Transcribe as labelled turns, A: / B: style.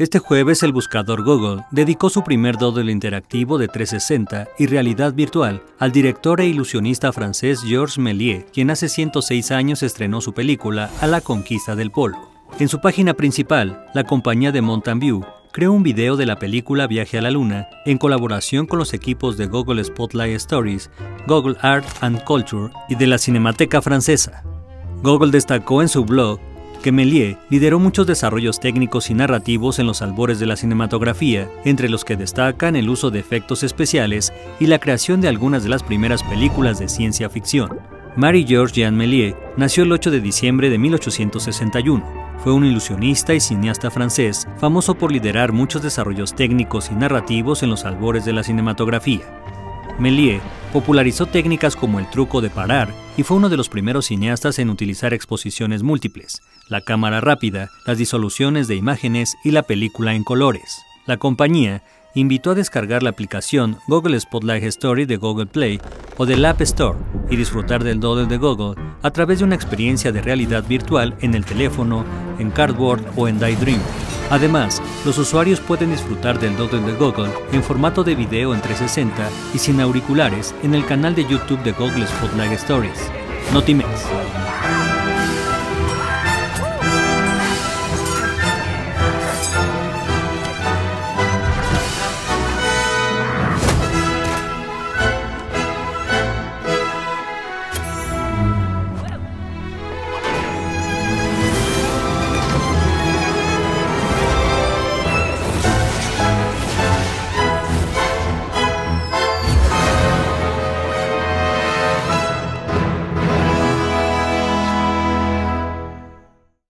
A: Este jueves el buscador Google dedicó su primer doodle interactivo de 360 y realidad virtual al director e ilusionista francés Georges Méliès, quien hace 106 años estrenó su película A la conquista del polo. En su página principal, la compañía de Mountain View creó un video de la película Viaje a la Luna en colaboración con los equipos de Google Spotlight Stories, Google Art and Culture y de la Cinemateca Francesa. Google destacó en su blog que Méliès lideró muchos desarrollos técnicos y narrativos en los albores de la cinematografía, entre los que destacan el uso de efectos especiales y la creación de algunas de las primeras películas de ciencia ficción. Marie-Georges Jean Méliès nació el 8 de diciembre de 1861. Fue un ilusionista y cineasta francés, famoso por liderar muchos desarrollos técnicos y narrativos en los albores de la cinematografía. Méliès popularizó técnicas como el truco de parar y fue uno de los primeros cineastas en utilizar exposiciones múltiples, la cámara rápida, las disoluciones de imágenes y la película en colores. La compañía invitó a descargar la aplicación Google Spotlight Story de Google Play o del App Store y disfrutar del Doodle de Google a través de una experiencia de realidad virtual en el teléfono, en Cardboard o en Daydream. Además, los usuarios pueden disfrutar del Doodle de Google en formato de video en 360 y sin auriculares en el canal de YouTube de Google Spotlight Stories. Notimex.